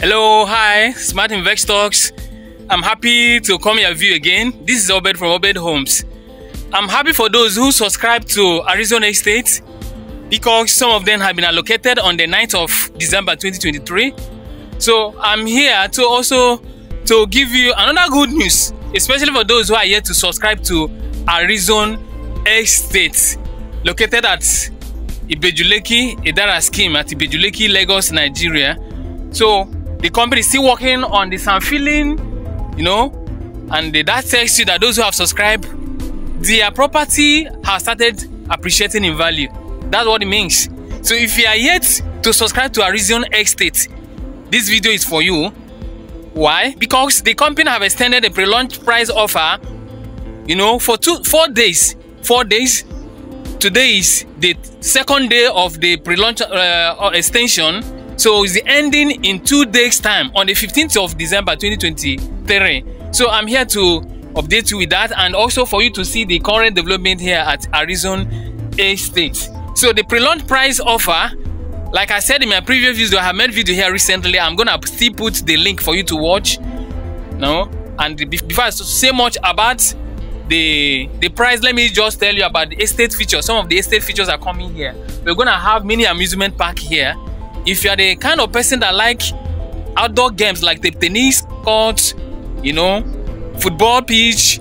Hello, hi, Smart Investors. I'm happy to come your view again. This is Obed from Obed Homes. I'm happy for those who subscribe to Arizon Estate because some of them have been allocated on the 9th of December 2023. So I'm here to also to give you another good news, especially for those who are yet to subscribe to Arizon Estate, located at Ibeju-Lekki Idara Scheme at Ibeju-Lekki, Lagos, Nigeria. So the company is still working on the filling, you know, and that tells you that those who have subscribed, their property has started appreciating in value. That's what it means. So if you are yet to subscribe to Arizon Estate, this video is for you. Why? Because the company have extended the pre-launch price offer, you know, for two, four days. Four days. Today is the second day of the pre-launch uh, extension so it's the ending in two days time on the 15th of December 2023. So I'm here to update you with that and also for you to see the current development here at Arizon Estate. So the pre-launch price offer, like I said in my previous video, I have made video here recently. I'm gonna still put the link for you to watch. No, and before I say much about the the price, let me just tell you about the estate features. Some of the estate features are coming here. We're gonna have mini amusement park here if you are the kind of person that like outdoor games like the tennis court you know football pitch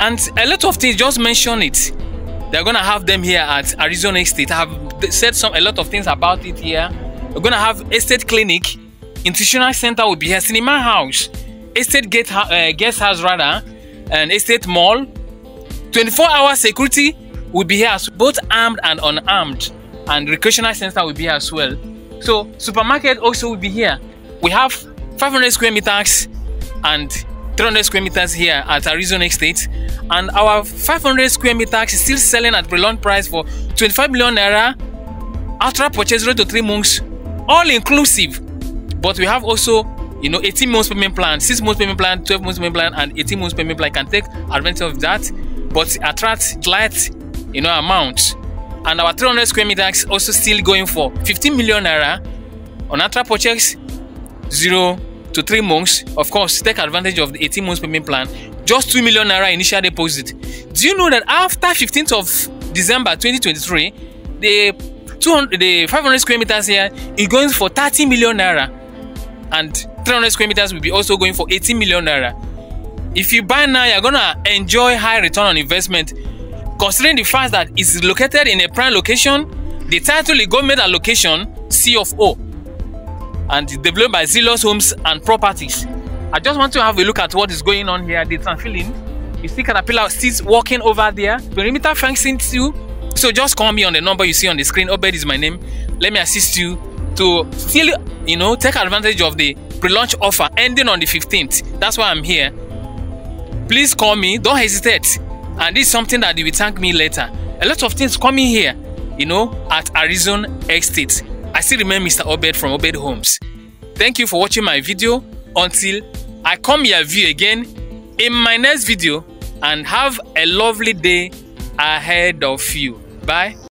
and a lot of things just mention it. They're gonna have them here at arizon estate. I have said some a lot of things about it here. We're gonna have estate clinic institutional center will be here cinema house estate gate uh, guest house rather and estate mall. 24 hour security will be here both armed and unarmed and recreational center will be here as well. So supermarket also will be here. We have 500 square meters and 300 square meters here at Arizon Estate, and our 500 square meters is still selling at pre-launch price for 25 million naira. After purchase rate to three months, all inclusive. But we have also, you know, 18 months payment plan, 6 months payment plan, 12 months payment plan, and 18 months payment plan. can take advantage of that, but attract light, you know, amount and our 300 square meters also still going for 15 million naira on after purchase 0 to 3 months. Of course take advantage of the 18 months payment plan. Just 2 million naira initial deposit. Do you know that after 15th of december 2023 the 200 the 500 square meters here is going for 30 million naira. And 300 square meters will be also going for 18 million naira. If you buy now you're gonna enjoy high return on investment Considering the fact that it's located in a prime location, the title is government allocation C of O and developed by Zealous Homes and Properties. I just want to have a look at what is going on here. The feeling. You see Caterpillar still walking over there. Perimeter fencing too. So just call me on the number you see on the screen. Obed is my name. Let me assist you to still, you know, take advantage of the pre-launch offer ending on the 15th. That's why I'm here. Please call me. Don't hesitate and this is something that you will thank me later. A lot of things coming here you know at arizona estate. I still remember mr obed from obed homes. Thank you for watching my video. Until i come your view again in my next video. And have a lovely day ahead of you. Bye